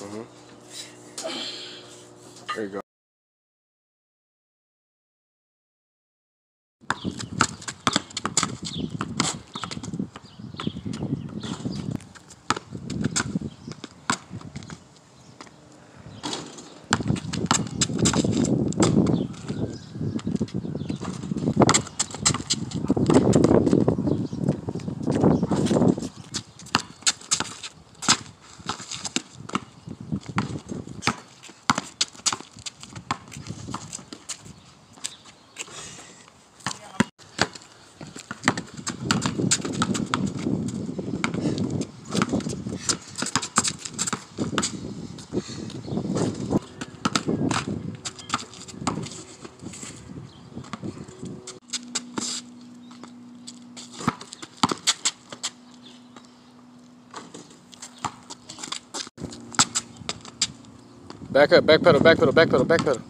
Mm-hmm. There you go. Back up, back pedal, back pedal, back pedal, back pedal.